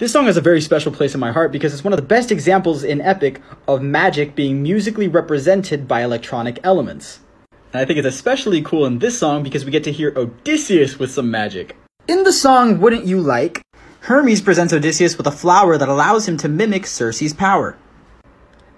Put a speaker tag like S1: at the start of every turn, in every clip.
S1: This song has a very special place in my heart because it's one of the best examples in Epic of magic being musically represented by electronic elements. And I think it's especially cool in this song because we get to hear Odysseus with some magic. In the song Wouldn't You Like, Hermes presents Odysseus with a flower that allows him to mimic Circe's power.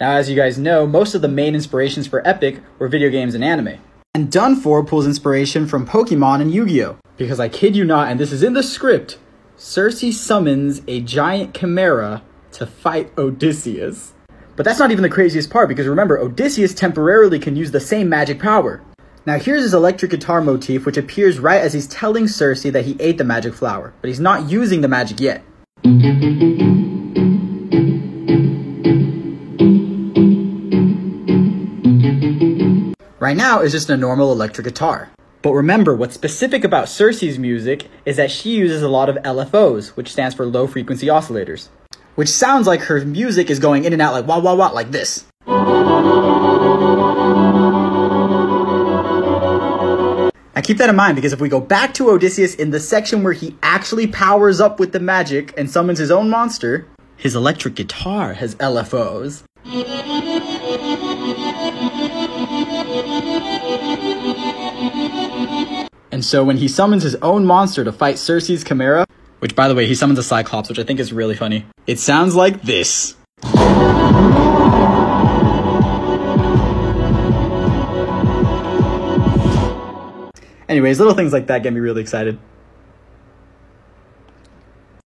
S1: Now, as you guys know, most of the main inspirations for Epic were video games and anime. And Done For pulls inspiration from Pokemon and Yu-Gi-Oh! Because I kid you not, and this is in the script, Circe summons a giant chimera to fight Odysseus. But that's not even the craziest part because remember, Odysseus temporarily can use the same magic power. Now here's his electric guitar motif which appears right as he's telling Circe that he ate the magic flower, but he's not using the magic yet. Right now is just a normal electric guitar. But remember, what's specific about Circe's music is that she uses a lot of LFOs, which stands for low frequency oscillators. Which sounds like her music is going in and out like wah wah wah like this. Now keep that in mind because if we go back to Odysseus in the section where he actually powers up with the magic and summons his own monster, his electric guitar has LFOs. And so when he summons his own monster to fight Circe's Chimera, which by the way, he summons a Cyclops, which I think is really funny, it sounds like this. Anyways, little things like that get me really excited.